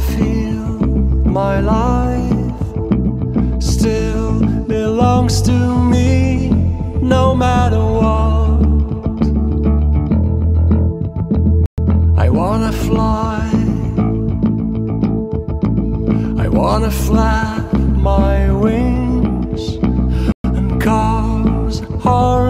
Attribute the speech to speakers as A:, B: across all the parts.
A: feel my life still belongs to me no matter what. I wanna fly, I wanna flap my wings and cause harm.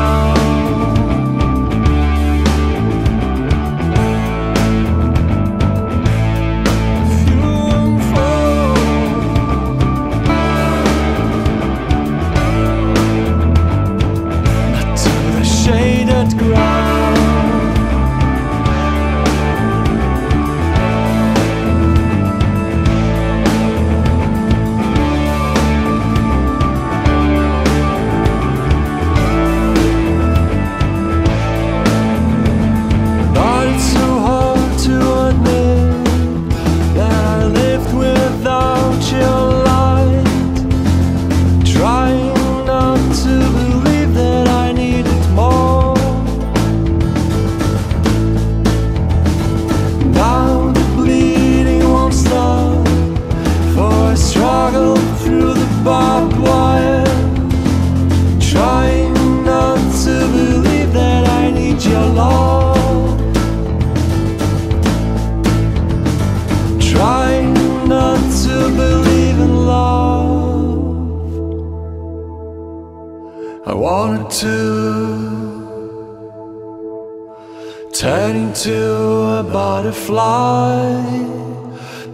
A: turning to a butterfly,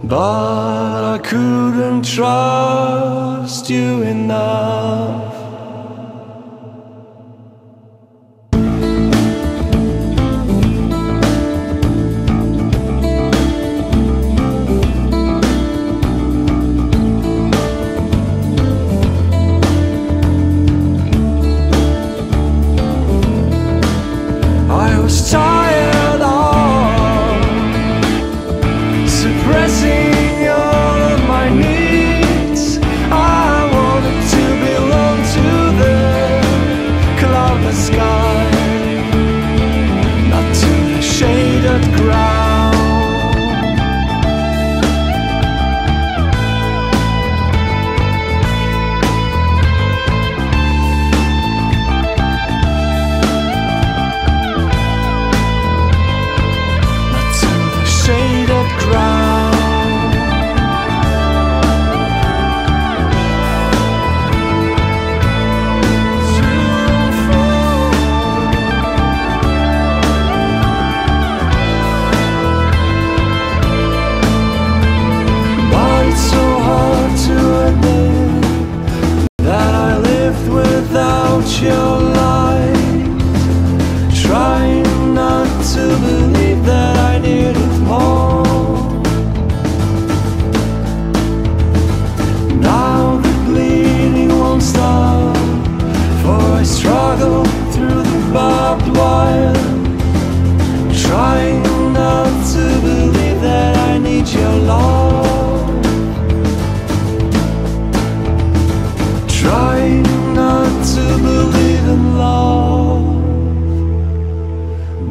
A: but I couldn't trust you enough.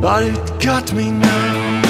A: but it got me now.